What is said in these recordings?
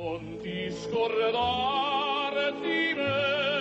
Non ti scordare di me.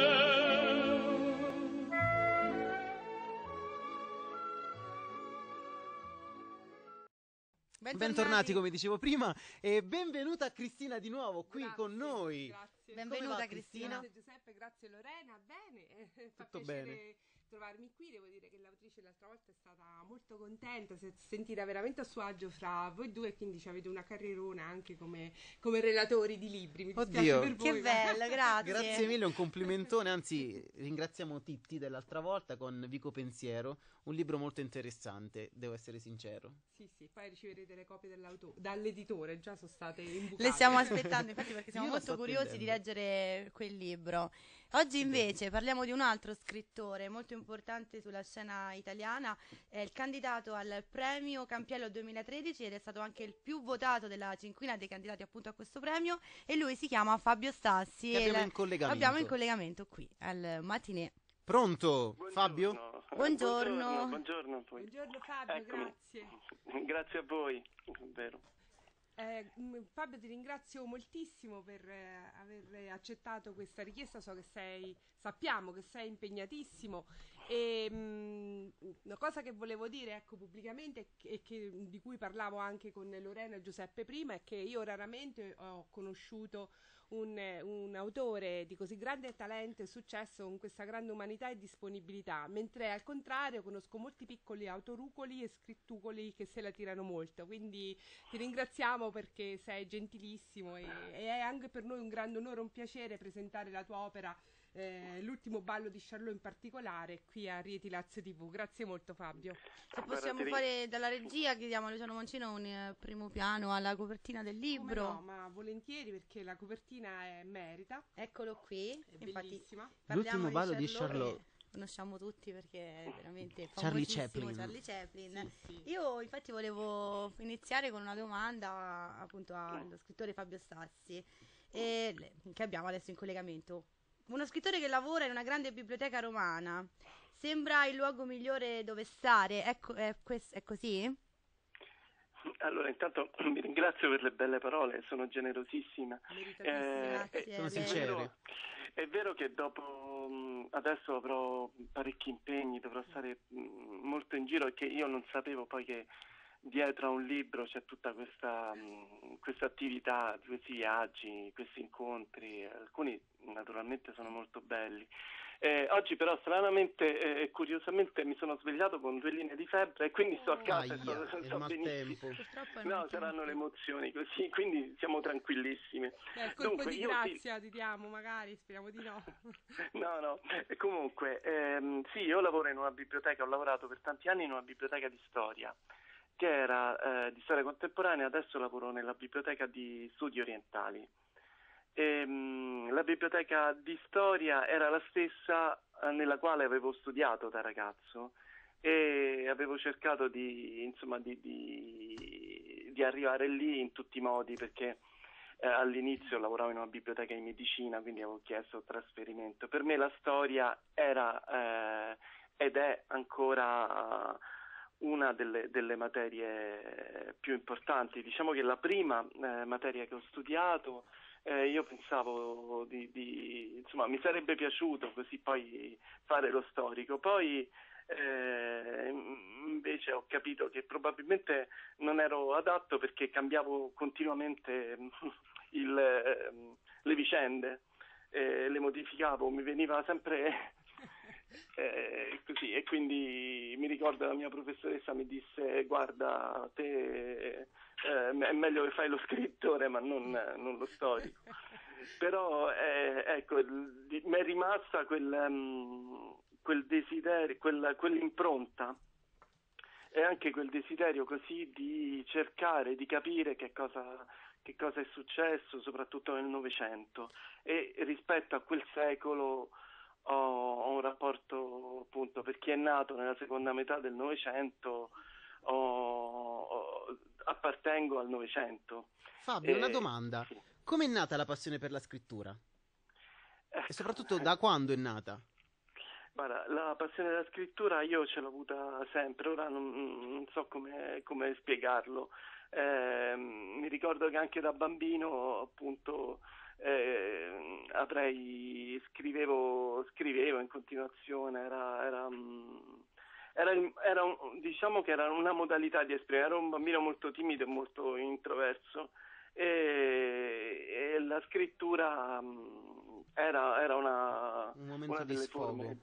Bentornati, come dicevo prima, e benvenuta Cristina di nuovo qui Grazie, con noi. Grazie. Benvenuta, va, Cristina. Grazie Giuseppe, grazie Lorena. Bene, eh, fa Tutto piacere bene. Trovarmi qui. Devo dire che l'autrice l'altra volta è stata molto contenta, si è sentita veramente a suo agio fra voi due, quindi ci avete una carrierona anche come, come relatori di libri. Mi Oddio. per voi, Che ma- bello, grazie. Grazie mille, un complimentone, anzi ringraziamo Titti dell'altra volta con Vico Pensiero, un libro molto interessante, devo essere sincero. Sì, sì, poi riceverete le copie dall'editore, già sono state imbucate. Le stiamo aspettando, infatti, perché siamo Io molto curiosi di attendendo. leggere quel libro. Oggi invece parliamo di un altro scrittore molto importante sulla scena italiana, è il candidato al premio Campiello 2013 ed è stato anche il più votato della cinquina dei candidati appunto a questo premio e lui si chiama Fabio Stassi. Che e abbiamo in collegamento. abbiamo in collegamento qui al matinè. Pronto, Buongiorno. Fabio? Buongiorno. Buongiorno, buongiorno a voi. Buongiorno Fabio, Eccomi. grazie. Grazie a voi, è vero. Eh, mh, Fabio, ti ringrazio moltissimo per eh, aver accettato questa richiesta. So che sei, sappiamo che sei impegnatissimo. E mh, una cosa che volevo dire, ecco, pubblicamente, e che- di cui parlavo anche con Lorena e Giuseppe prima, è che io raramente ho conosciuto un, un autore di così grande talento e successo con questa grande umanità e disponibilità, mentre al contrario conosco molti piccoli autorucoli e scrittucoli che se la tirano molto. Quindi ti ringraziamo perché sei gentilissimo e, e è anche per noi un grande onore, un piacere presentare la tua opera, eh, l'ultimo ballo di Charlot in particolare, qui a Rieti Lazio TV. Grazie molto Fabio. Se possiamo fare dalla regia, chiediamo a Luciano Moncino un eh, primo piano alla copertina del Come libro. no, ma volentieri perché la copertina è merita, Eccolo qui. è Infatti, L'ultimo ballo di Charlot, Charlot. che Conosciamo tutti perché è veramente Charlie famosissimo, Chaplin. Charlie Chaplin. Sì, sì. Io infatti volevo iniziare con una domanda appunto allo scrittore Fabio Stassi e le- che abbiamo adesso in collegamento. Uno scrittore che lavora in una grande biblioteca romana sembra il luogo migliore dove stare, è, co- è quest- è così? Allora, intanto vi ringrazio per le belle parole, sono generosissima. Eh, Grazie. eh, Sono sincero. è vero, che dopo mh, adesso avrò parecchi impegni, dovrò stare mh, molto in giro e che io non sapevo poi che dietro a un libro c'è tutta questa, mh, questa attività, questi viaggi, questi incontri, alcuni naturalmente sono molto belli. Eh, oggi però stranamente e eh, curiosamente mi sono svegliato con due linee di febbre e quindi sto a casa e sto, Aia, sto benissimo. No, saranno le emozioni così, quindi siamo tranquillissimi. Eh, il colpo Dunque, di io ti- grazia ti diamo, magari, speriamo di no. No, no, e comunque, ehm, sì, io lavoro in una biblioteca, ho lavorato per tanti anni in una biblioteca di storia, che era eh, di storia contemporanea, adesso lavoro nella biblioteca di studi orientali. Ehm, la biblioteca di storia era la stessa eh, nella quale avevo studiato da ragazzo e avevo cercato di, insomma, di, di- di arrivare lì in tutti i modi perché eh, all'inizio lavoravo in una biblioteca di medicina, quindi avevo chiesto trasferimento. Per me la storia era eh, ed è ancora una delle, delle materie più importanti. Diciamo che la prima eh, materia che ho studiato, eh, io pensavo di, di- insomma, mi sarebbe piaciuto così poi fare lo storico. Poi eh, invece ho capito che probabilmente non ero adatto perché cambiavo continuamente il, ehm, le vicende, eh, le modificavo, mi veniva sempre eh, così e quindi mi ricordo la mia professoressa mi disse guarda te eh, è meglio che fai lo scrittore ma non, non lo storico però eh, ecco mi è rimasta quel, ehm, quel desiderio quella- quell'impronta e anche quel desiderio così di cercare di capire che cosa, che cosa è successo, soprattutto nel Novecento. E rispetto a quel secolo ho, ho un rapporto, appunto, per chi è nato nella seconda metà del Novecento, appartengo al Novecento. Fabio, una Eh, domanda. sì. Com'è nata la passione per la scrittura? Ecco. E soprattutto da quando è nata? Guarda, la passione della scrittura io ce l'ho avuta sempre, ora non, non so come, come spiegarlo. Eh, mi ricordo che anche da bambino, appunto, avrei scrivevo, scrivevo in continuazione, era, era, mm, era, era un, diciamo che era una modalità di esprimere, ero un bambino molto timido e molto introverso e, e la scrittura mm, era, era una, Un momento una di delle sfogo. forme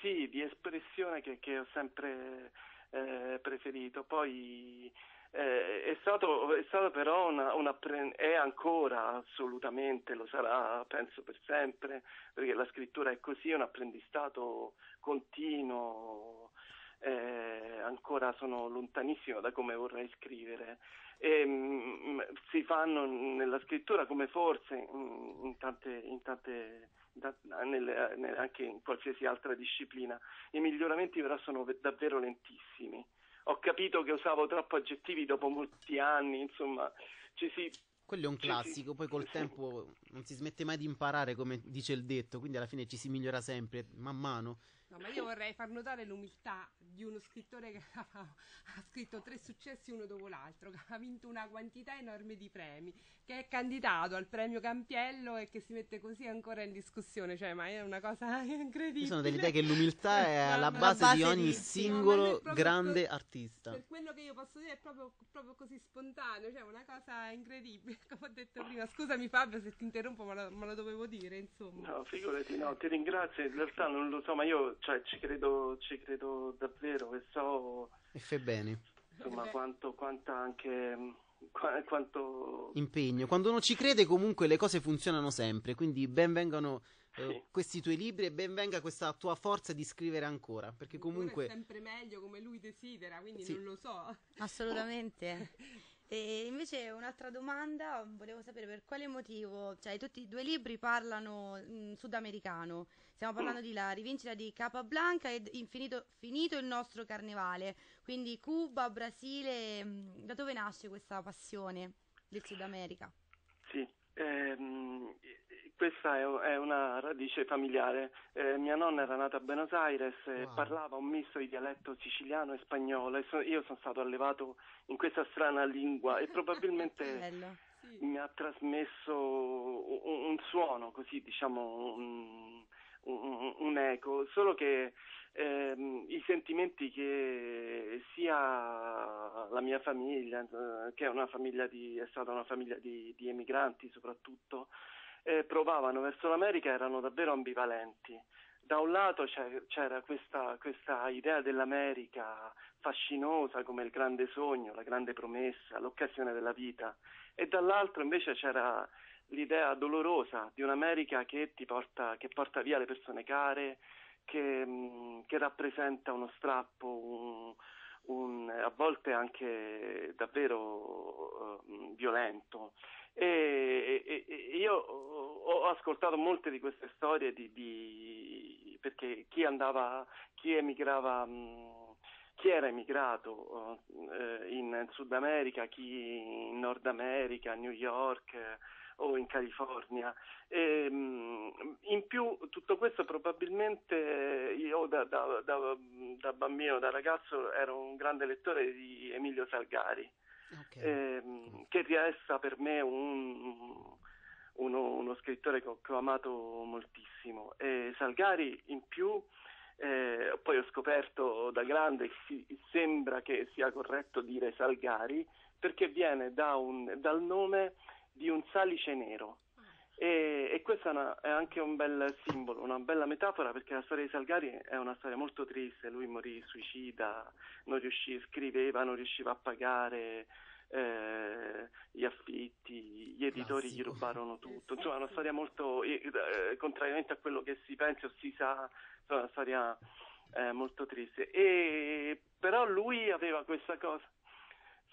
sì, di espressione che, che ho sempre eh, preferito. Poi eh, è, stato, è stato però una, un appren- è ancora assolutamente, lo sarà penso per sempre, perché la scrittura è così, è un apprendistato continuo, eh, ancora sono lontanissimo da come vorrei scrivere. E, mm, si fanno nella scrittura come forse mm, in tante, in tante da- nelle- nelle- anche in qualsiasi altra disciplina. I miglioramenti però sono ve- davvero lentissimi. Ho capito che usavo troppo aggettivi dopo molti anni, insomma, ci si Quello è un classico, poi col tempo non si smette mai di imparare, come dice il detto, quindi alla fine ci si migliora sempre, man mano. No, ma io vorrei far notare l'umiltà di uno scrittore che ha, ha scritto tre successi uno dopo l'altro, che ha vinto una quantità enorme di premi, che è candidato al premio Campiello e che si mette così ancora in discussione. Cioè, ma è una cosa incredibile. Io sono dell'idea che l'umiltà è alla base, base di ogni singolo grande co- artista. Per quello che io posso dire è proprio, proprio così spontaneo, cioè una cosa incredibile, come ho detto prima. Scusami Fabio se ti interrompo, ma lo, ma lo dovevo dire, insomma. No, figurati, no, ti ringrazio, in realtà non lo so, ma io cioè, ci, credo, ci credo davvero e so E fai bene. insomma Beh. quanto, quanta anche qua- quanto Impegno. Quando uno ci crede, comunque le cose funzionano sempre. Quindi ben vengano eh, Sì. questi tuoi libri e ben venga questa tua forza di scrivere ancora. Perché Ancora è comunque. sempre meglio come lui desidera, quindi Sì. non lo so. Assolutamente. E invece un'altra domanda, volevo sapere per quale motivo, cioè tutti i due libri parlano in sudamericano, stiamo parlando di La rivincita di Capablanca ed Infinito, Finito il nostro carnevale, quindi Cuba, Brasile, mh, da dove nasce questa passione del Sud America? Sì, ehm, questa è, è una radice familiare. Eh, mia nonna era nata a Buenos Aires e Wow. parlava un misto di dialetto siciliano e spagnolo e so- io sono stato allevato in questa strana lingua e probabilmente. Sì. mi ha trasmesso un, un suono, così diciamo, un, un- un eco, solo che ehm, i sentimenti che sia la mia famiglia, eh, che è una famiglia di, è stata una famiglia di, di emigranti soprattutto, eh, provavano verso l'America erano davvero ambivalenti. Da un lato c'era questa, questa idea dell'America fascinosa come il grande sogno, la grande promessa, l'occasione della vita, e dall'altro invece c'era l'idea dolorosa di un'America che porta, che porta via le persone care, che, che rappresenta uno strappo, un, un- a volte anche davvero eh, violento. E, e- e io ho ascoltato molte di queste storie di, di- perché chi andava, chi emigrava, mh, chi era emigrato eh, in Sud America, chi in Nord America, a New York o in California. E, mh, in più tutto questo probabilmente io da, da- da- da bambino, da ragazzo ero un grande lettore di Emilio Salgari Ok. ehm, che resta per me un- uno, uno scrittore che ho, che ho amato moltissimo. E Salgari in più, eh, poi ho scoperto da grande si- sembra che sia corretto dire Salgari perché viene da un- dal nome di un salice nero. E, e questo è, una- è anche un bel simbolo, una bella metafora perché la storia di Salgari è una storia molto triste, lui morì suicida, non riuscì, scriveva, non riusciva a pagare eh, gli affitti, gli editori gli Classico. rubarono tutto, insomma è una storia molto, eh, eh, contrariamente a quello che si pensa o si sa, insomma, è una storia eh, molto triste. E, però lui aveva questa cosa,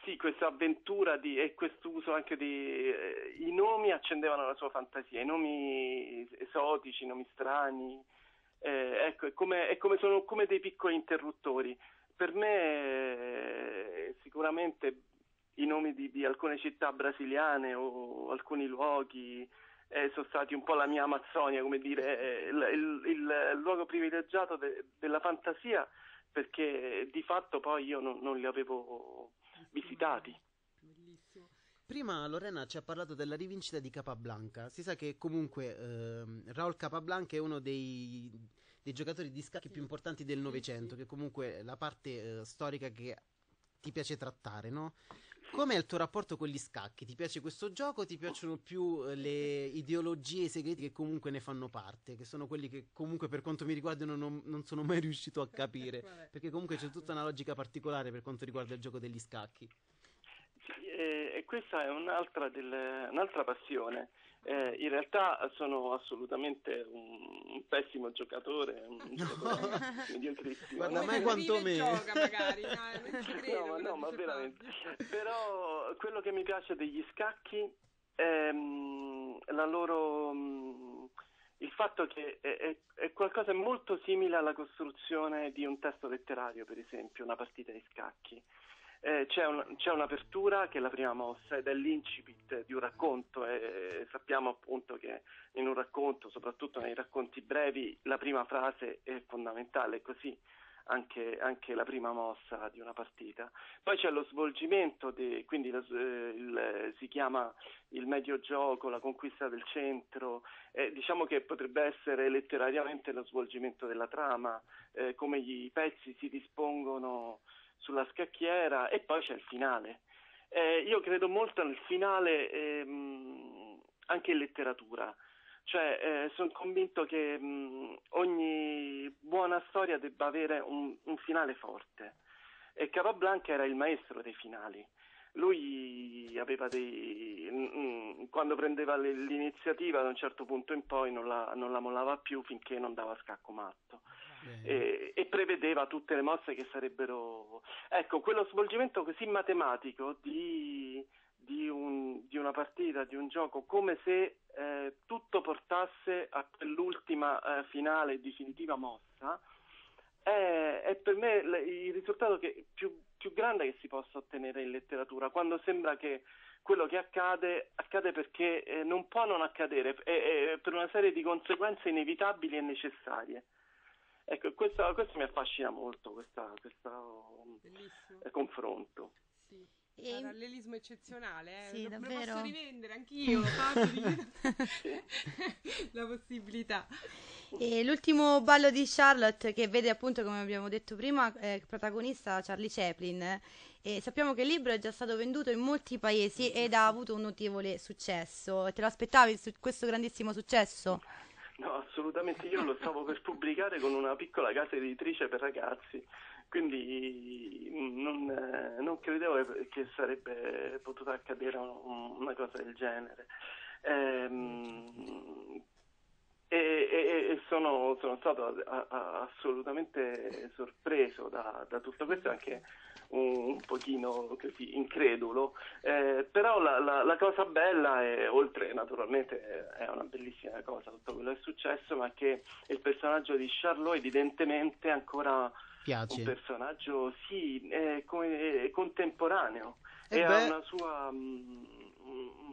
sì, questa avventura di, e questo uso anche di... eh, I nomi accendevano la sua fantasia, i nomi esotici, i nomi strani, eh, ecco, è come, è come sono come dei piccoli interruttori. Per me eh, sicuramente i nomi di, di alcune città brasiliane o alcuni luoghi eh, sono stati un po' la mia Amazzonia, come dire, eh, il, il- il luogo privilegiato de- della fantasia, perché di fatto poi io non, non li avevo visitati. Bellissimo. Prima Lorena ci ha parlato della rivincita di Capablanca. Si sa che comunque ehm, Raul Capablanca è uno dei, dei giocatori di scacchi più importanti del Novecento, che comunque è la parte eh, storica che ti piace trattare, no? Com'è il tuo rapporto con gli scacchi? Ti piace questo gioco o ti piacciono più eh, le ideologie segrete che comunque ne fanno parte? Che sono quelli che comunque per quanto mi riguarda non, non sono mai riuscito a capire. Perché comunque c'è tutta una logica particolare per quanto riguarda il gioco degli scacchi. Sì, e, e questa è un'altra, delle- un'altra passione. Eh, in realtà sono assolutamente un, un pessimo giocatore, un giocatore mediocrissimo. Guarda, no? mai Come quanto me. gioca magari, no, non ci credo. No, no, ma veramente. Però quello che mi piace degli scacchi è mm, la loro, mm, il fatto che è, è- è qualcosa molto simile alla costruzione di un testo letterario, per esempio, una partita di scacchi. Eh, c'è, un- c'è un'apertura che è la prima mossa ed è l'incipit di un racconto e sappiamo appunto che in un racconto, soprattutto nei racconti brevi, la prima frase è fondamentale, così anche, anche la prima mossa di una partita. Poi c'è lo svolgimento, de- quindi lo eh, il- si chiama il medio gioco, la conquista del centro, eh, diciamo che potrebbe essere letterariamente lo svolgimento della trama, eh, come i pezzi si dispongono sulla scacchiera e poi c'è il finale. Eh, io credo molto nel finale ehm, anche in letteratura, cioè sono convinto che mh, ogni buona storia debba avere un, un finale forte e Capablanca era il maestro dei finali. Lui aveva dei. mm, mm, quando prendeva l'iniziativa da un certo punto in poi non la, non la mollava più finché non dava scacco matto e, e prevedeva tutte le mosse che sarebbero. Ecco, quello svolgimento così matematico di, di un- di una partita, di un gioco, come se eh, tutto portasse a quell'ultima eh, finale definitiva mossa, è, è per me il risultato che- più, più grande che si possa ottenere in letteratura, quando sembra che quello che accade accade perché eh, non può non accadere, è- è per una serie di conseguenze inevitabili e necessarie. Ecco, questo, questo mi affascina molto, questa- questo Bellissimo. eh, confronto. Sì. E- Parallelismo eccezionale, eh. Sì, Lo- me lo davvero. posso rivendere anch'io, la possibilità. E l'ultimo ballo di Charlotte, che vede appunto, come abbiamo detto prima, eh, protagonista Charlie Chaplin. E sappiamo che il libro è già stato venduto in molti paesi ed ha avuto un notevole successo. Te lo aspettavi su- questo grandissimo successo? No, assolutamente, io lo stavo per pubblicare con una piccola casa editrice per ragazzi, quindi non, non credevo che sarebbe potuta accadere un- una cosa del genere. Ehm, e, e- e sono, sono stato a- a- assolutamente sorpreso da, da tutto questo, anche un, un pochino così incredulo, Eh, però la, la- la cosa bella è, oltre naturalmente è una bellissima cosa tutto quello che è successo, ma che il personaggio di Charlot evidentemente è ancora un Piace. personaggio sì, è come- è contemporaneo. Eh e ha una sua mm, mm,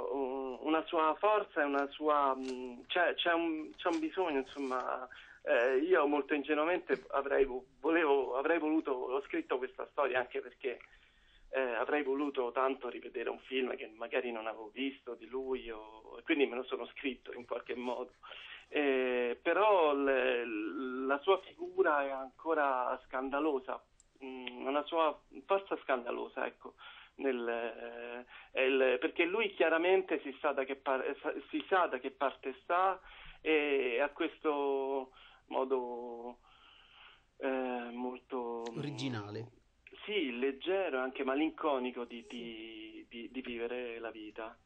una sua forza e una sua mm, c'è, c'è un, c'è un bisogno insomma eh, io molto ingenuamente avrei, vo- volevo, avrei voluto ho scritto questa storia anche perché eh, avrei voluto tanto rivedere un film che magari non avevo visto di lui o- quindi me lo sono scritto in qualche modo. Eh, però le- la sua figura è ancora scandalosa, mm, una sua forza scandalosa, ecco, nel, eh, il- perché lui chiaramente si sa, da che par- sa- si sa da che parte sta e ha questo modo eh, molto Originale. Sì, leggero e anche malinconico di, di- di- di vivere la vita.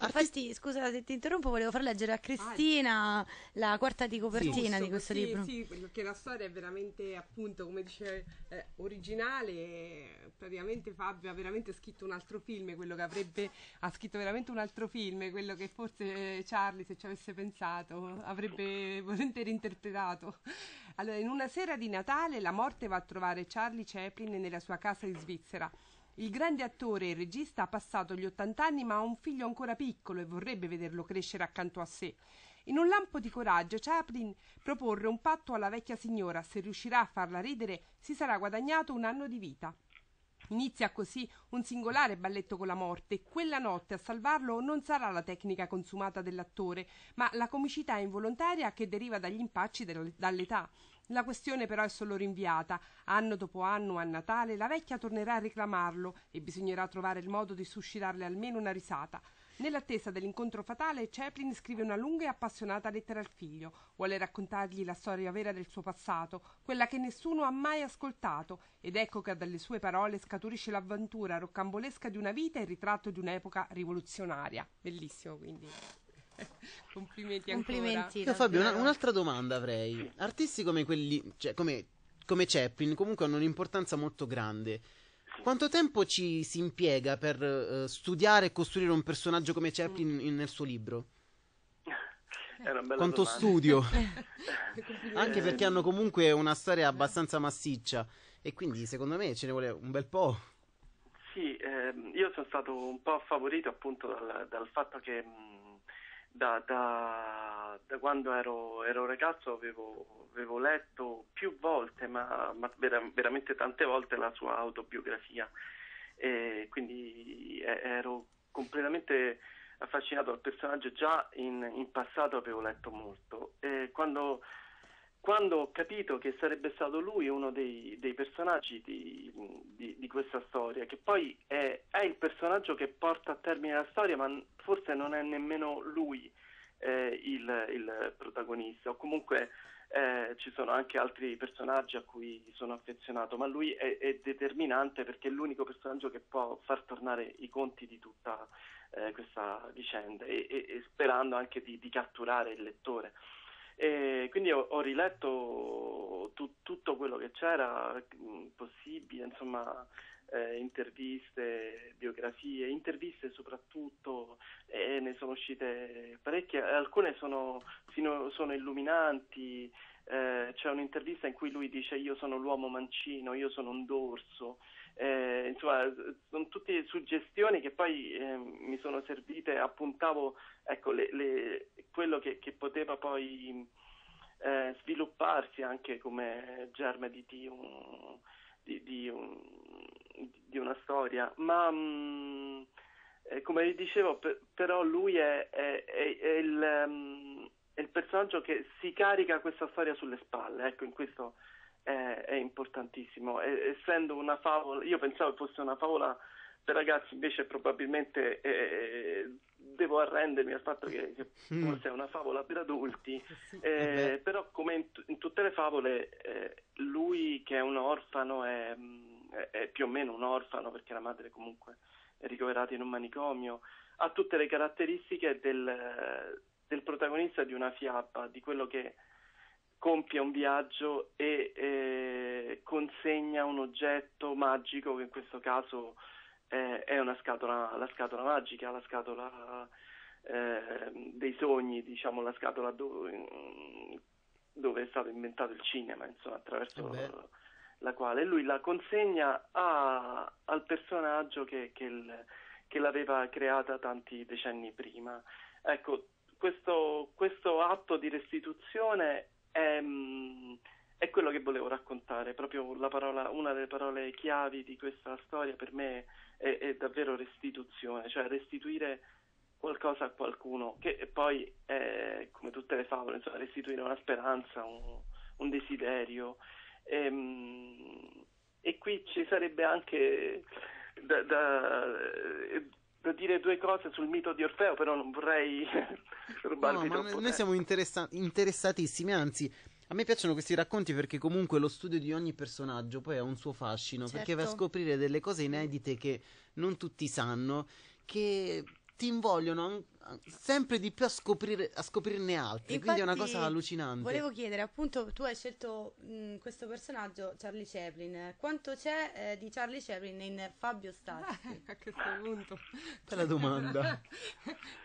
Infatti, scusa se ti interrompo, volevo far leggere a Cristina la quarta di copertina Giusto, di questo sì, libro. Sì, perché la storia è veramente, appunto, come dice, eh, originale. Praticamente Fabio ha veramente scritto un altro film, quello che avrebbe, ha scritto veramente un altro film, quello che forse eh, Charlie, se ci avesse pensato, avrebbe volentieri interpretato. Allora, in una sera di Natale la morte va a trovare Charlie Chaplin nella sua casa in Svizzera. Il grande attore e regista ha passato gli 80 anni ma ha un figlio ancora piccolo e vorrebbe vederlo crescere accanto a sé. In un lampo di coraggio, Chaplin proporre un patto alla vecchia signora: se riuscirà a farla ridere, si sarà guadagnato un anno di vita. Inizia così un singolare balletto con la morte. Quella notte a salvarlo non sarà la tecnica consumata dell'attore, ma la comicità involontaria che deriva dagli impacci dall'età. La questione però è solo rinviata. Anno dopo anno, a Natale, la vecchia tornerà a reclamarlo e bisognerà trovare il modo di suscitarle almeno una risata. Nell'attesa dell'incontro fatale, Chaplin scrive una lunga e appassionata lettera al figlio. Vuole raccontargli la storia vera del suo passato, quella che nessuno ha mai ascoltato, ed ecco che dalle sue parole scaturisce l'avventura roccambolesca di una vita e il ritratto di un'epoca rivoluzionaria. Bellissimo, quindi. Complimenti ancora. Complimenti. Io, Fabio, una- un'altra domanda avrei. Artisti come quelli, cioè come, come Chaplin, comunque hanno un'importanza molto grande. Quanto tempo ci si impiega per eh, studiare e costruire un personaggio come Chaplin in- nel suo libro? È una bella Quanto domanda. studio? Anche perché hanno comunque una storia abbastanza massiccia. E quindi secondo me ce ne vuole un bel po'. Sì, ehm, io sono stato un po' favorito appunto dal, dal fatto che mh, da, da- da quando ero, ero ragazzo avevo, avevo letto più volte, ma, ma vera- veramente tante volte, la sua autobiografia. E quindi eh, ero completamente affascinato dal personaggio. Già in, in passato avevo letto molto. E quando quando ho capito che sarebbe stato lui uno dei, dei personaggi di, di- di questa storia, che poi è, è il personaggio che porta a termine la storia, ma forse non è nemmeno lui eh, il, il protagonista, o comunque eh, ci sono anche altri personaggi a cui sono affezionato, ma lui è, è determinante perché è l'unico personaggio che può far tornare i conti di tutta eh, questa vicenda e, e- e sperando anche di- di catturare il lettore. E quindi ho, ho riletto tu- tutto quello che c'era mh, possibile, insomma, eh, interviste, biografie, interviste soprattutto, e ne sono uscite parecchie, alcune sono, sino- sono illuminanti, eh, c'è un'intervista in cui lui dice io sono l'uomo mancino, io sono un dorso, eh, insomma, sono tutte suggestioni che poi eh, mi sono servite, appuntavo ecco, le- le- quello che, che poteva poi eh, svilupparsi anche come germe di, di un- di- un- di una storia, ma mh, eh, come vi dicevo, per- però lui è, è- è- è il, è il personaggio che si carica questa storia sulle spalle, ecco, in questo è, è importantissimo. E- essendo una favola, io pensavo fosse una favola per ragazzi, invece probabilmente eh, devo arrendermi al fatto che, che Mm. forse è una favola per adulti, Sì. eh, Eh però come in, in tutte le favole, eh, lui che è un orfano è, mm, è- è più o meno un orfano perché la madre comunque è ricoverata in un manicomio, ha tutte le caratteristiche del, del protagonista di una fiaba, di quello che compie un viaggio e eh, consegna un oggetto magico che in questo caso eh, è una scatola, la scatola magica, la scatola eh, dei sogni, diciamo la scatola dove, dove è stato inventato il cinema, insomma, attraverso beh. la quale lui la consegna a- al personaggio che, che il- che l'aveva creata tanti decenni prima. Ecco, questo, questo atto di restituzione mm, è quello che volevo raccontare, proprio la parola, una delle parole chiavi di questa storia per me è, è davvero restituzione, cioè restituire qualcosa a qualcuno, che poi è come tutte le favole, insomma, restituire una speranza, un, un desiderio. Ehm, E, qui ci sarebbe anche da, da- da dire due cose sul mito di Orfeo, però non vorrei No, ma noi siamo interessa- interessatissimi, anzi, a me piacciono questi racconti perché comunque lo studio di ogni personaggio poi ha un suo fascino, perché va a Certo. scoprire delle cose inedite che non tutti sanno, che ti invogliono sempre di più a, scoprire, a scoprirne altre, quindi è una Infatti, cosa allucinante. Volevo chiedere, appunto, tu hai scelto mh, questo personaggio, Charlie Chaplin. Quanto c'è eh, di Charlie Chaplin in Fabio Stazzi? a questo punto. Bella domanda.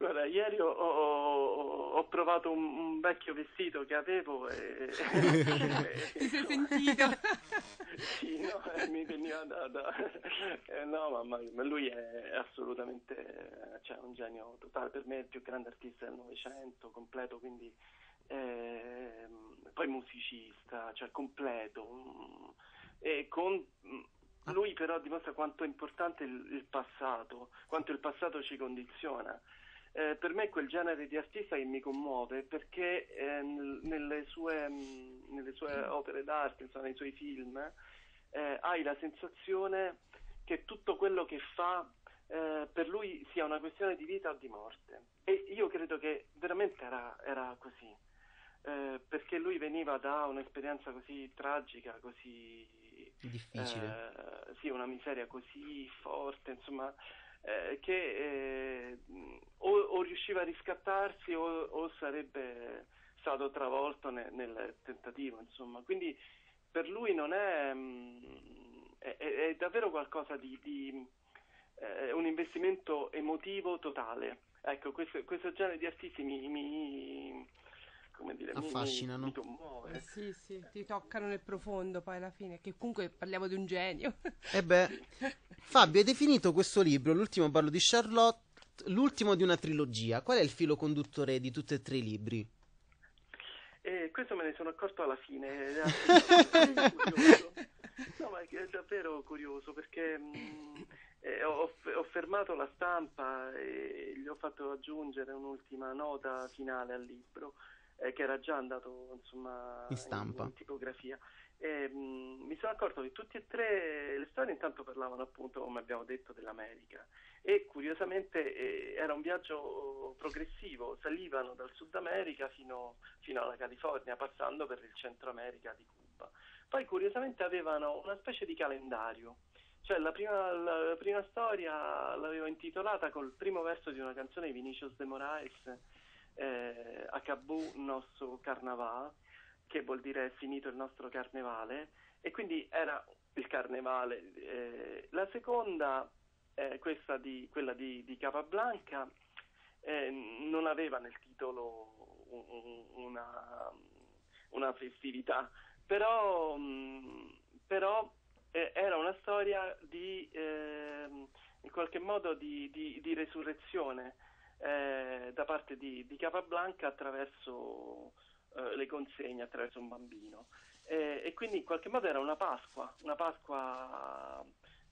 Guarda, ieri ho, ho- ho provato un, un vecchio vestito che avevo e... Ti sei sentito? sì, no, eh, mi veniva da... da- eh, no, mamma mia, ma lui è assolutamente eh, cioè, un genio totale, per me è il più grande artista del Novecento, completo, quindi... ehm, poi musicista, cioè completo, mm, e con Ah. lui però dimostra quanto è importante il, il passato, quanto il passato ci condiziona. Eh, per me è quel genere di artista che mi commuove perché eh, nel- nelle, sue, mh, nelle sue opere d'arte, insomma, nei suoi film, eh, hai la sensazione che tutto quello che fa eh, per lui sia una questione di vita o di morte. E io credo che veramente era, era così, eh, perché lui veniva da un'esperienza così tragica, così Difficile. eh, sì, una miseria così forte, insomma, eh, che eh, o, o riusciva a riscattarsi o, o sarebbe stato travolto ne- nel tentativo, insomma. Quindi per lui non è, mm, è, è- è davvero qualcosa di, di eh, un investimento emotivo totale. Ecco, questo, questo genere di artisti mi, mi- come dire, mi- mi- Affascinano. mi commuove. Eh, sì, sì, ti toccano nel profondo poi alla fine, che comunque parliamo di un genio. E beh, Fabio, hai definito questo libro, l'ultimo ballo di Charlotte, l'ultimo di una trilogia. Qual è il filo conduttore di tutti e tre i libri? E questo me ne sono accorto alla fine. No, ma è davvero curioso perché mh, eh, ho, ho fermato la stampa e gli ho fatto aggiungere un'ultima nota finale al libro eh, che era già andato insomma In stampa. in tipografia. E, mh, mi sono accorto che tutte e tre le storie intanto parlavano appunto, come abbiamo detto, dell'America e curiosamente eh, era un viaggio progressivo, salivano dal Sud America fino, fino alla California, passando per il Centro America di Cuba. Poi curiosamente avevano una specie di calendario, cioè la prima, la prima storia l'avevo intitolata col primo verso di una canzone di Vinicius de Moraes, eh, Acabou nostro carnaval, che vuol dire finito il nostro carnevale, e quindi era il carnevale. Eh, la seconda, eh, questa di, quella di, di Capablanca, eh, non aveva nel titolo un- un- una, una festività, però, mh, però eh, era una storia di, ehm, in qualche modo di, di- di resurrezione eh, da parte di, di Capablanca attraverso eh, le consegne, attraverso un bambino. Eh, e quindi in qualche modo era una Pasqua, una Pasqua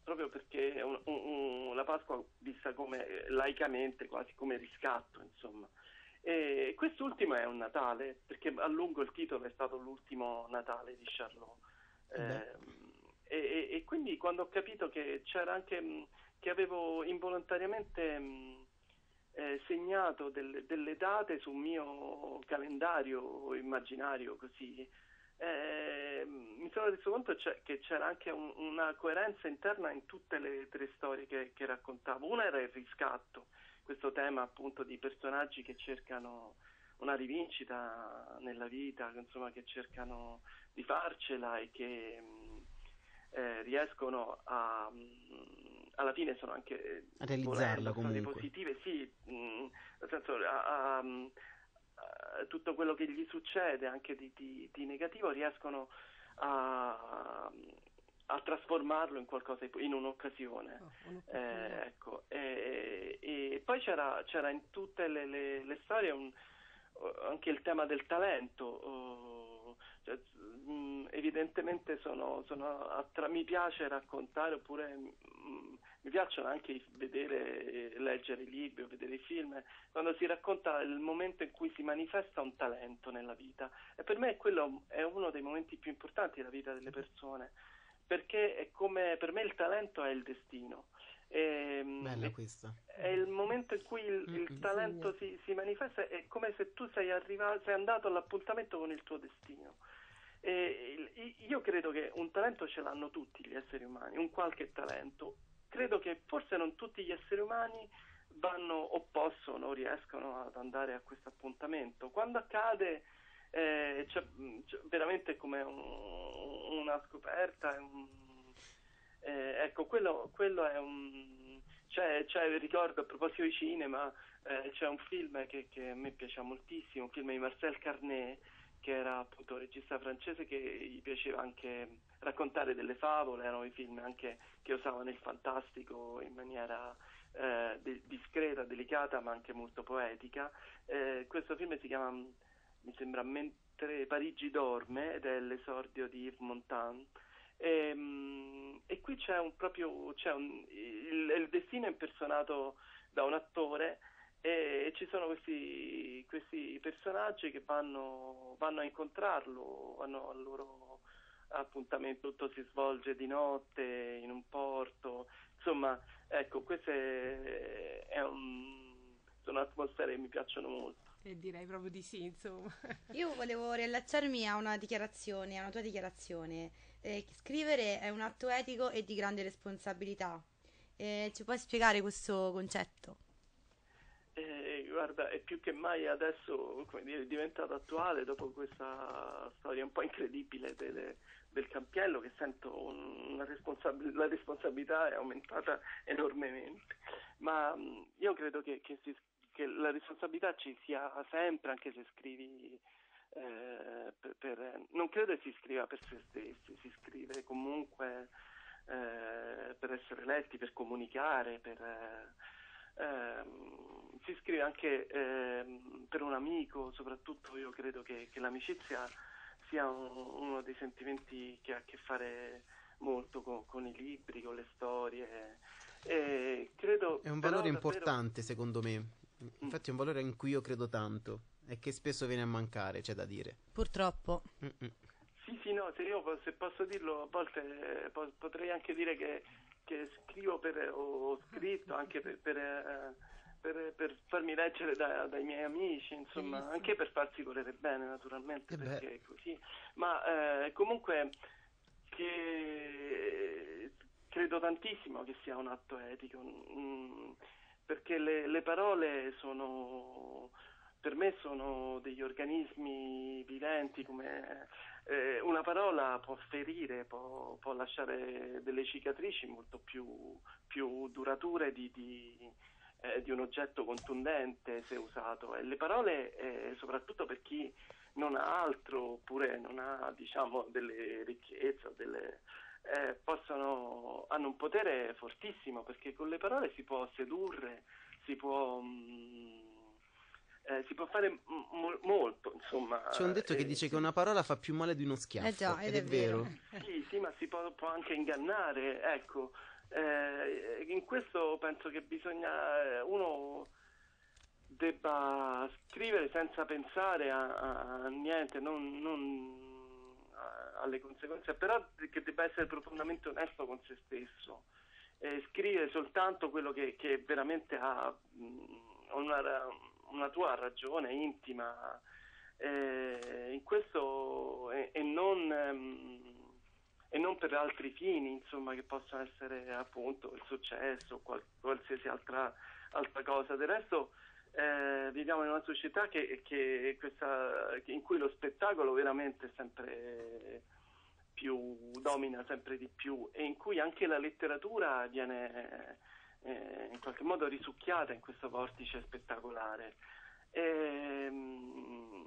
proprio perché un- un- un- la Pasqua vista come eh, laicamente, quasi come riscatto, insomma. E quest'ultimo è un Natale, perché a lungo il titolo è stato l'ultimo Natale di Charlot. Ehm, e, e- quindi quando ho capito che c'era anche che avevo involontariamente mh, eh, segnato delle, delle date sul mio calendario immaginario così eh, mi sono reso conto che c'era anche un- una coerenza interna in tutte le tre storie che, che raccontavo. Una era il riscatto, questo tema appunto di personaggi che cercano una rivincita nella vita, insomma, che cercano di farcela e che mh, eh, riescono a mh, alla fine sono anche eh, A realizzarla volendo, comunque. positive, sì, mh, nel senso a- a- a tutto quello che gli succede anche di, di- di negativo riescono a, a trasformarlo in qualcosa in un'occasione. Oh. Eh, ecco, e, e poi c'era, c'era in tutte le, le- le storie un- anche il tema del talento. oh, cioè, mh, evidentemente sono, sono attra- mi piace raccontare oppure mh, mi piacciono anche vedere, leggere i libri o vedere i film, quando si racconta il momento in cui si manifesta un talento nella vita. E per me quello è uno dei momenti più importanti della vita delle persone, perché è come, per me il talento è il destino. E, Bella questa. è il momento in cui il, il Mm-mm. talento si, si manifesta, è come se tu sei, arrivato, sei andato all'appuntamento con il tuo destino. E io credo che un talento ce l'hanno tutti gli esseri umani, un qualche talento. Credo che forse non tutti gli esseri umani vanno o possono o riescono ad andare a questo appuntamento. Quando accade eh, c'è, c'è veramente come un- una scoperta, un- eh, ecco, quello, quello è un... C'è, c'è, ricordo a proposito di cinema, eh, c'è un film che, che a me piaceva moltissimo, un film di Marcel Carnet, che era appunto un regista francese che gli piaceva anche raccontare delle favole, erano i film anche che usavano il fantastico in maniera eh, de- discreta, delicata, ma anche molto poetica. Eh, questo film si chiama, mi sembra, Mentre Parigi dorme ed è l'esordio di Yves Montand E, mm, e qui c'è un proprio c'è un, il, il destino è impersonato da un attore e ci sono questi, questi personaggi che vanno, vanno, a incontrarlo, vanno al loro appuntamento, tutto si svolge di notte in un porto, insomma, ecco, queste è un, sono atmosfere che mi piacciono molto. E direi proprio di sì, insomma. Io volevo riallacciarmi a una dichiarazione, a una tua dichiarazione. Eh, scrivere è un atto etico e di grande responsabilità. Eh, ci puoi spiegare questo concetto? Eh, guarda, è più che mai adesso dire, diventato attuale dopo questa storia un po' incredibile delle, del campiello che sento una responsabil- la responsabilità è aumentata enormemente. Ma mh, io credo che, che, si, che, la responsabilità ci sia sempre, anche se scrivi. Eh, per, per, non credo che si scriva per se stessi, si scrive comunque eh, per essere letti, per comunicare, per, ehm, si scrive anche ehm, per un amico, soprattutto io credo che, che l'amicizia sia un, uno dei sentimenti che ha a che fare molto con, con i libri, con le storie. Credo, è un valore davvero... importante secondo me, infatti è un valore in cui io credo tanto e che spesso viene a mancare, c'è da dire. Purtroppo. Mm-mm. Sì, sì, no, se io se posso dirlo, a volte eh, potrei anche dire che, che scrivo per, o ho scritto anche per, per, eh, per, per farmi leggere da, dai miei amici, insomma, Bellissimo. anche per farsi volere bene naturalmente, Eh perché è così. Ma eh, comunque che credo tantissimo che sia un atto etico, mm, perché le, le parole sono per me sono degli organismi viventi come eh, una parola può ferire, può, può lasciare delle cicatrici molto più, più durature di, di, eh, di un oggetto contundente se usato. E le parole, eh, soprattutto per chi non ha altro oppure non ha diciamo, delle ricchezze, delle, eh, possono, hanno un potere fortissimo perché con le parole si può sedurre, si può... mm, eh, si può fare m- mo- molto, insomma. C'è un detto che eh, dice sì. che una parola fa più male di uno schiaffo. Eh già, ed ed è è vero. vero. Sì, sì, ma si può, può anche ingannare, ecco. Eh, in questo penso che bisogna, eh, uno debba scrivere senza pensare a, a- a niente, non, non a- alle conseguenze, però che debba essere profondamente onesto con se stesso. Eh, scrivere soltanto quello che, che veramente ha mh, una, ra- una tua ragione intima. Eh, in questo e, e non ehm, e non per altri fini insomma che possono essere appunto il successo o qual- qualsiasi altra, altra cosa. Del resto eh, viviamo in una società che, che questa, in cui lo spettacolo veramente sempre più domina sempre di più e in cui anche la letteratura viene eh, in qualche modo risucchiata in questo vortice spettacolare. Ehm,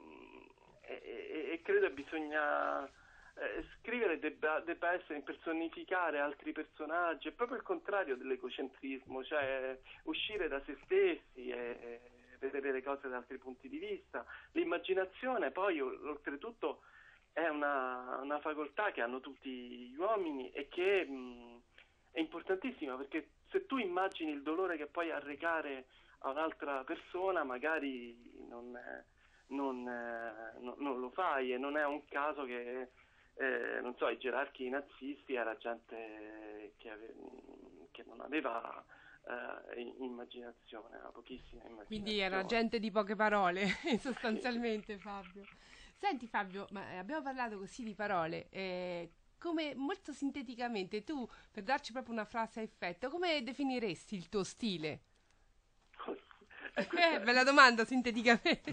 E, e- e credo che bisogna eh, scrivere debba, debba essere impersonificare altri personaggi, è proprio il contrario dell'egocentrismo, cioè uscire da se stessi e vedere le cose da altri punti di vista. L'immaginazione poi oltretutto è una, una facoltà che hanno tutti gli uomini e che mh, è importantissima perché se tu immagini il dolore che puoi arrecare a un'altra persona magari non, eh, non, eh, no- non lo fai e non è un caso che eh, non so, i gerarchi nazisti era gente che, ave- che non aveva eh, immaginazione, aveva pochissima immaginazione. Quindi era gente di poche parole, sostanzialmente, Fabio. Senti, Fabio, ma eh, abbiamo parlato così di parole. eh, come molto sinteticamente, tu, per darci proprio una frase a effetto, come definiresti il tuo stile? Ecco, Eh, bella domanda, sinteticamente.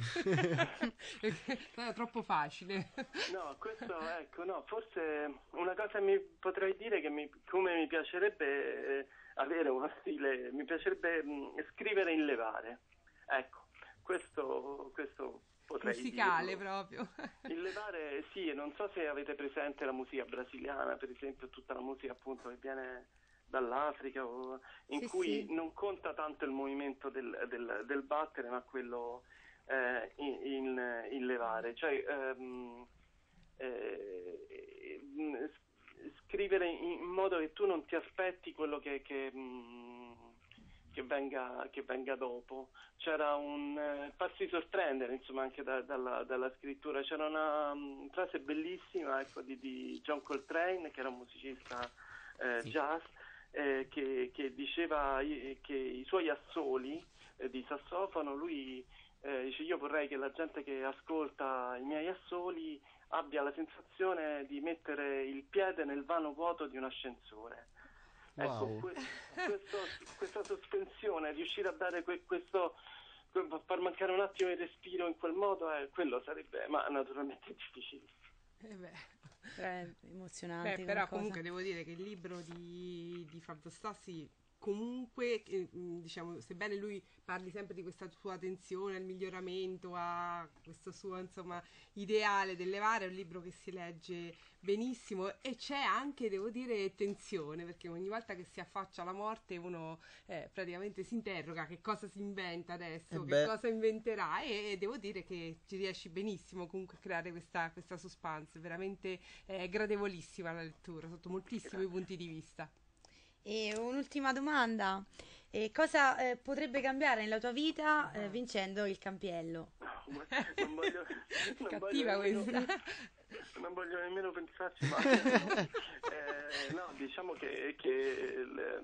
Perché Era troppo facile. No, questo ecco, no, forse una cosa mi potrei dire che mi, come mi piacerebbe eh, avere uno stile, mi piacerebbe mh, scrivere in levare. Ecco, questo, questo potrei Musicale dirlo. proprio. Il levare, sì, non so se avete presente la musica brasiliana, per esempio, tutta la musica appunto che viene dall'Africa, o- in Sì, cui sì. non conta tanto il movimento del, del- del battere, ma quello eh, in, in- in levare. Cioè, ehm, eh, mm, scrivere in modo che tu non ti aspetti quello che, che, mh, che, venga, che venga, dopo. C'era un eh, farsi sorprendere, insomma, anche da, dalla, dalla, scrittura. C'era una um, frase bellissima ecco, di, di, John Coltrane, che era un musicista eh, sì. jazz, eh, che, che, diceva che i suoi assoli eh, di sassofono, lui eh, dice io vorrei che la gente che ascolta i miei assoli abbia la sensazione di mettere il piede nel vano vuoto di un ascensore. Ecco, wow. Ecco, que- questo, questa sospensione, riuscire a dare que- questo, que- far mancare un attimo il respiro in quel modo, eh, quello sarebbe, ma naturalmente difficilissimo. Eh beh. È emozionante. Beh, però comunque devo dire che il libro di, di Fabio Stassi comunque, eh, diciamo, sebbene lui parli sempre di questa sua attenzione al miglioramento, a questo suo insomma ideale dell'elevare, è un libro che si legge benissimo e c'è anche, devo dire, tensione, perché ogni volta che si affaccia alla morte uno eh, praticamente si interroga che cosa si inventa adesso, eh che cosa inventerà e, e, devo dire che ci riesci benissimo comunque a creare questa, questa suspense, veramente eh, gradevolissima la lettura, sotto moltissimi punti di vista. E un'ultima domanda. E cosa eh, potrebbe cambiare nella tua vita eh, vincendo il campiello? No, non voglio, non Cattiva voglio questa. Nemmeno, non voglio nemmeno pensarci, ma eh, no, diciamo che, che le,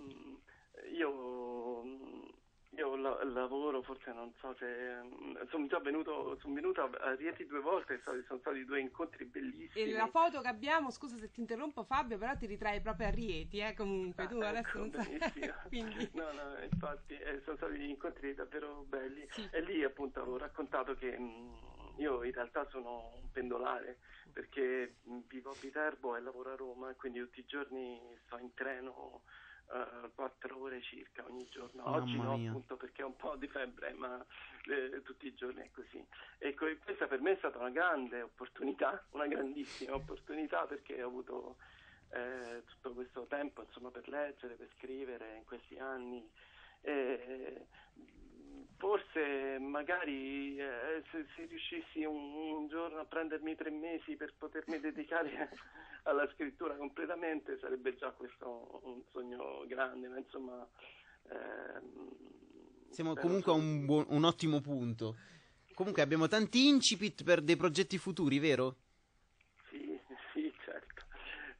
mm, io io la- lavoro, forse non so se... Sono già venuto, sono venuto a Rieti due volte, sono, sono stati due incontri bellissimi. E la foto che abbiamo, scusa se ti interrompo Fabio, però ti ritrae proprio a Rieti, eh, comunque, Ah, tu adesso ecco, non sai... Quindi... No, no, infatti eh, sono stati incontri davvero belli. Sì. E lì appunto avevo raccontato che mh, io in realtà sono un pendolare perché mh, vivo a Viterbo e lavoro a Roma quindi tutti i giorni sto in treno eh, quattro ore circa ogni giorno. Mamma Oggi no, mia. appunto perché ho un po' di febbre, ma eh, tutti i giorni è così. E que- questa per me è stata una grande opportunità, una grandissima opportunità perché ho avuto eh, tutto questo tempo insomma, per leggere, per scrivere in questi anni. E, forse magari eh, se, se riuscissi un, un giorno a prendermi tre mesi per potermi dedicare alla scrittura completamente sarebbe già questo un sogno grande, ma insomma... ehm, Siamo comunque a un, buon- un ottimo punto. Comunque abbiamo tanti incipit per dei progetti futuri, vero? Sì, sì, certo.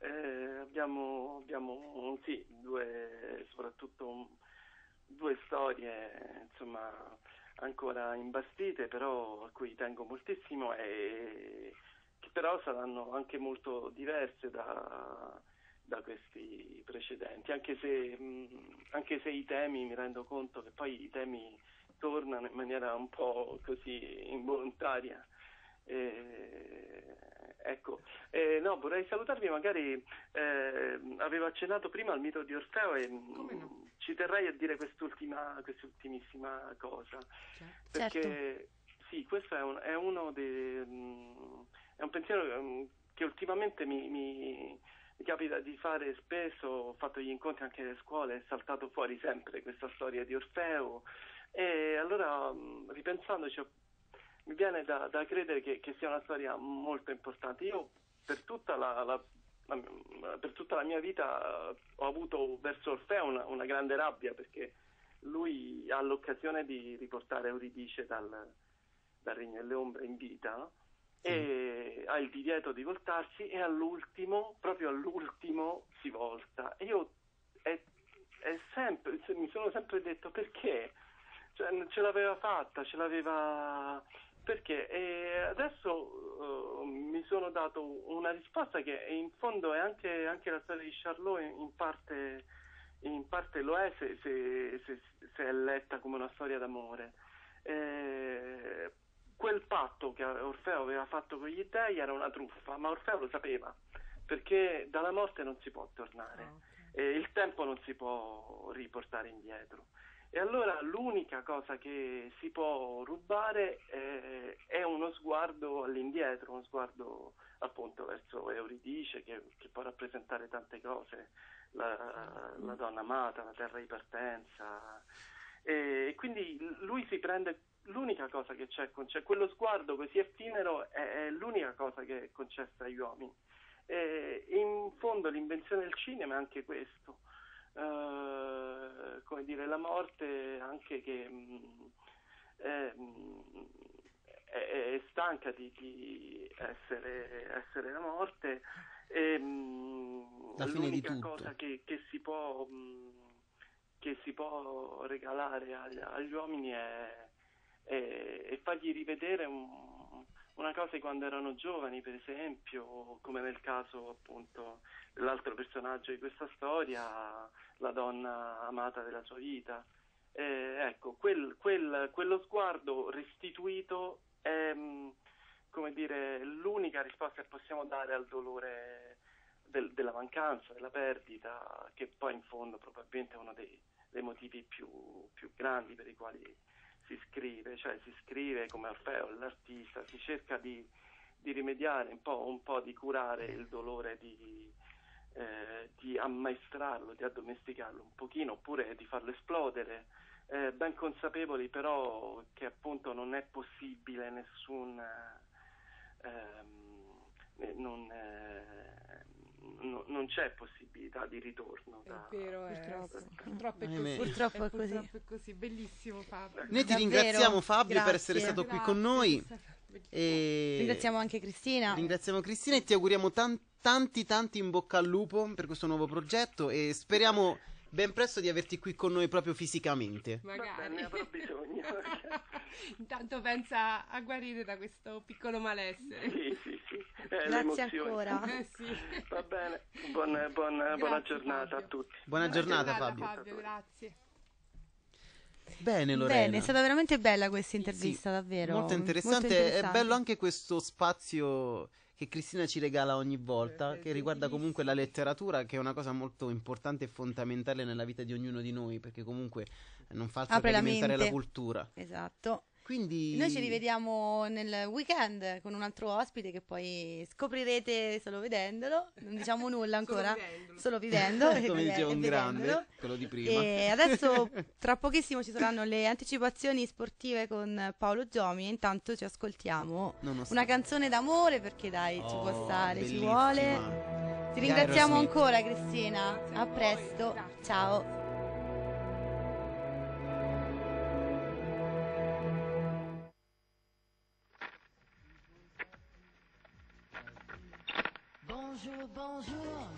Eh, abbiamo, abbiamo sì, due, soprattutto un- due storie, insomma, ancora imbastite, però a cui tengo moltissimo e che però saranno anche molto diverse da, da questi precedenti, anche se, anche se i temi, mi rendo conto che poi i temi tornano in maniera un po' così involontaria. Eh, ecco, Eh, no, vorrei salutarvi, magari eh, avevo accennato prima al mito di Orfeo e Come no? ci terrei a dire quest'ultima, quest'ultimissima cosa, Certo. perché sì, questo è, un, è uno dei... mh, è un pensiero mh, che ultimamente mi, mi- mi capita di fare spesso, ho fatto gli incontri anche nelle scuole, è saltato fuori sempre questa storia di Orfeo. E allora ripensandoci ho- mi viene da, da credere che, che sia una storia molto importante. Io per tutta la, la- la- per tutta la mia vita eh, ho avuto verso Orfeo una, una grande rabbia perché lui ha l'occasione di riportare Euridice dal, dal Regno delle Ombre in vita e ha il divieto di voltarsi e all'ultimo, proprio all'ultimo, si volta. E io è, è sempre, se- mi sono sempre detto perché? Cioè, ce l'aveva fatta, ce l'aveva... Perché? E adesso eh, mi sono dato una risposta che in fondo è anche, anche la storia di Charlot in, parte, in parte lo è se, se- se- se è letta come una storia d'amore. Eh, quel patto che Orfeo aveva fatto con gli dei era una truffa, ma Orfeo lo sapeva, perché dalla morte non si può tornare Ah, ok. e il tempo non si può riportare indietro. E allora l'unica cosa che si può rubare eh, è uno sguardo all'indietro, uno sguardo appunto verso Euridice che, che può rappresentare tante cose, la, la donna amata, la terra di partenza. E quindi lui si prende l'unica cosa che c'è, conce- quello sguardo così effimero è, è l'unica cosa che è concessa agli uomini. E in fondo l'invenzione del cinema è anche questo, eh, come dire, la morte anche che mh, è, mh, è- è stanca di, di essere, essere la morte. E mh, La fine di l'unica cosa che, che si può, che si può regalare agli, agli uomini è, è- è fargli rivedere un- una cosa di quando erano giovani, per esempio, come nel caso appunto dell'altro personaggio di questa storia, la donna amata della sua vita. Eh, ecco, quel- quel- quello sguardo restituito è, come dire, l'unica risposta che possiamo dare al dolore del- della mancanza, della perdita, che poi in fondo probabilmente è uno dei, dei motivi più, più grandi per i quali si scrive, cioè si scrive come Orfeo, l'artista, si cerca di, di rimediare un po', un po' di curare il dolore, di, eh, di ammaestrarlo, di addomesticarlo un pochino, oppure di farlo esplodere, eh, ben consapevoli però che appunto non è possibile nessun... eh, ehm, eh, non, eh, no- non c'è possibilità di ritorno. È vero, è- Purtroppo. purtroppo è così. Purtroppo Eh, è così. purtroppo è così. Bellissimo Fabio. Noi ti Davvero, ringraziamo Fabio per grazie. essere stato qui Grazie, con noi. E Ringraziamo anche Cristina. ringraziamo Cristina e ti auguriamo tan- tanti tanti in bocca al lupo per questo nuovo progetto e speriamo ben presto di averti qui con noi proprio fisicamente. Magari. ne avrò bisogno. Intanto pensa a guarire da questo piccolo malessere. sì, sì, sì. Eh, Grazie ancora. Eh sì. Va bene, buon- buon- buona Grazie, giornata a Fabio. tutti. Buona giornata Fabio. Fabio, grazie. Bene Lorena. Bene, è stata veramente bella questa intervista, Sì, davvero. Molto interessante. È bello anche questo spazio che Cristina ci regala ogni volta, Eh, che riguarda bellissimo. comunque la letteratura, che è una cosa molto importante e fondamentale nella vita di ognuno di noi, perché comunque non fa altro Apre che la alimentare la mente. cultura. Esatto. Quindi Noi ci rivediamo nel weekend con un altro ospite che poi scoprirete solo vedendolo. Non diciamo nulla ancora, Solo vivendolo. solo vivendo. e come diceva un grande, quello di prima. E adesso tra pochissimo ci saranno le anticipazioni sportive con Paolo Giomi. e Intanto ci ascoltiamo una canzone d'amore perché dai, ci può Oh, stare, ci bellissima. vuole. Ti ringraziamo ancora Cristina. A presto. Ciao. bonjour,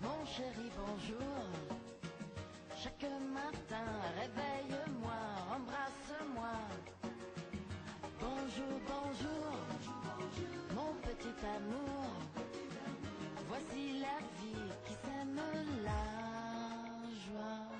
mon chéri bonjour. Chaque matin, réveille-moi, embrasse-moi. Bonjour, bonjour, mon petit amour. Voici la vie qui sème la joie.